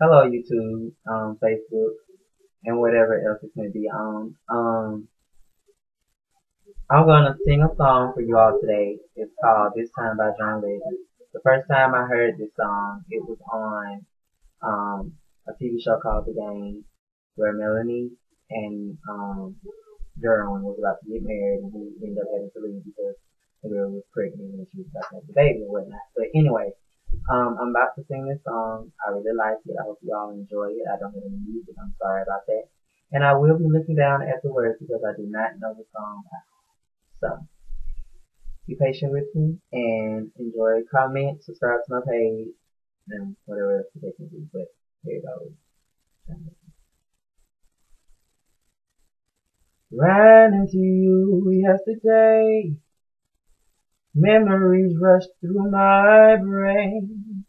Hello YouTube, um, Facebook, and whatever else it may be on. Um, I'm gonna sing a song for you all today. It's called This Time by John Legend. The first time I heard this song, it was on, um, a TV show called The Game, where Melanie and, um, Derwin was about to get married and he ended up having to leave because the girl was pregnant and she was about to have the baby and whatnot. But anyway, um, I'm about to sing this song. I really like it. I hope you all enjoy it. I don't have any music. I'm sorry about that. And I will be looking down at the words because I do not know the song. So, be patient with me and enjoy. Comment, subscribe to my page, and whatever else they can do. But here goes. Ran into you yesterday Memories rushed through my brain.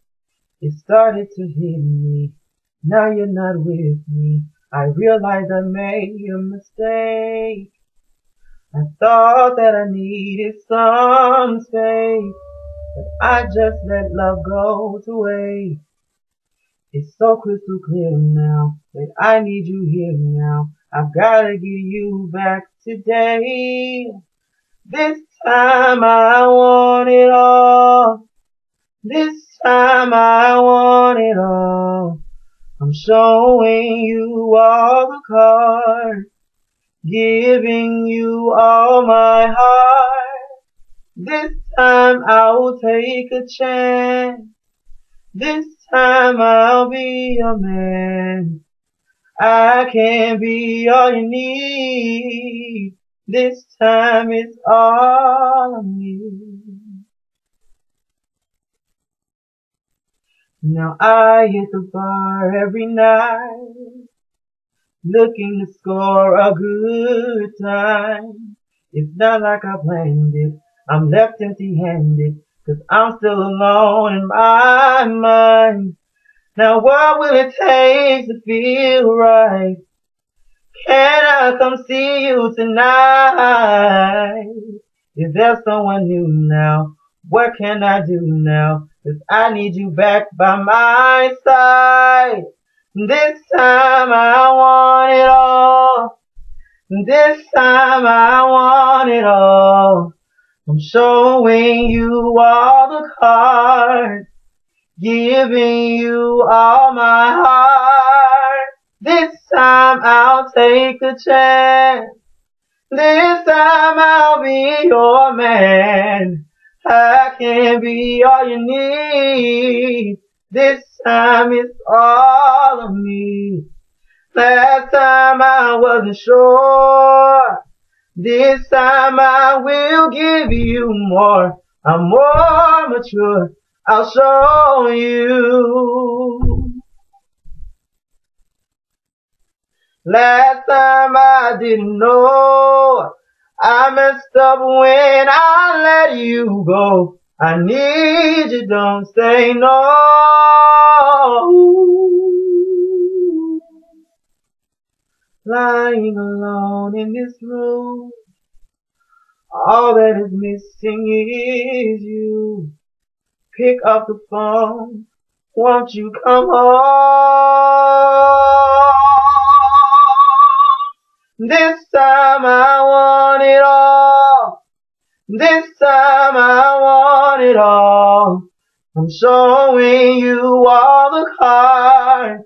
It started to hit me. Now you're not with me. I realized I made a mistake. I thought that I needed some space, but I just let love go to waste. It's so crystal clear now that I need you here now. I've gotta get you back today. This time I want it all. This time I want it all. I'm showing you all the cards, giving you all my heart. This time I'll take a chance. This time I'll be your man. I can be all you need. This time it's all on you. Now I hit the bar every night, looking to score a good time. It's not like I planned it, I'm left empty handed, cause I'm still alone in my mind. Now what will it take to feel right? Can I come see you tonight? Is there someone new now? What can I do now? Cause I need you back by my side. This time I want it all. This time I want it all. I'm showing you all the cards, giving you all my heart. This time I'll take a chance. This time I'll be your man. I can be all you need. This time it's all of me. Last time I wasn't sure. This time I will give you more. I'm more mature. I'll show you. Last time I didn't know. I messed up when I let you go. I need you, don't say no. Lying alone in this room. All that is missing is you. Pick up the phone. Won't you come home? This time I want it all. This time I want it all. I'm showing you all the cards,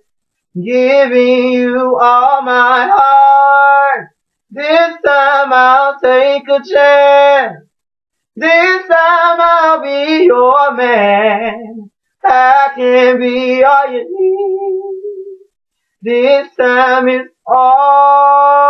giving you all my heart. This time I'll take a chance. This time I'll be your man. I can be all you need. This time it's all